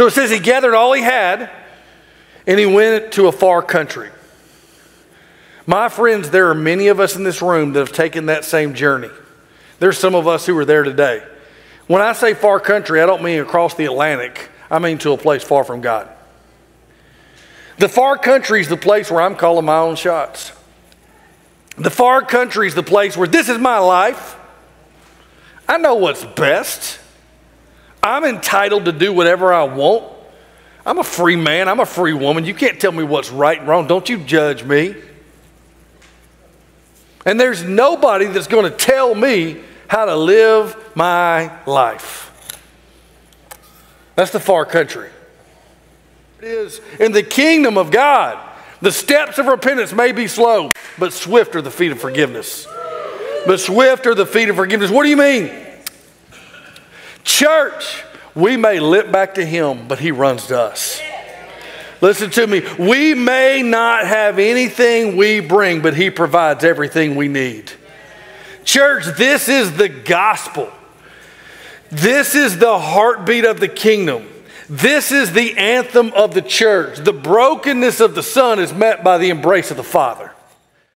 So it says he gathered all he had and he went to a far country. My friends, there are many of us in this room that have taken that same journey. There's some of us who are there today. When I say far country, I don't mean across the Atlantic, I mean to a place far from God. The far country is the place where I'm calling my own shots. The far country is the place where this is my life. I know what's best. I'm entitled to do whatever I want. I'm a free man. I'm a free woman. You can't tell me what's right and wrong. Don't you judge me. And there's nobody that's going to tell me how to live my life. That's the far country. It is in the kingdom of God. The steps of repentance may be slow, but swift are the feet of forgiveness. But swift are the feet of forgiveness. What do you mean? Church, we may limp back to Him, but He runs to us. Listen to me. We may not have anything we bring, but He provides everything we need. Church, this is the gospel. This is the heartbeat of the kingdom. This is the anthem of the church. The brokenness of the Son is met by the embrace of the Father.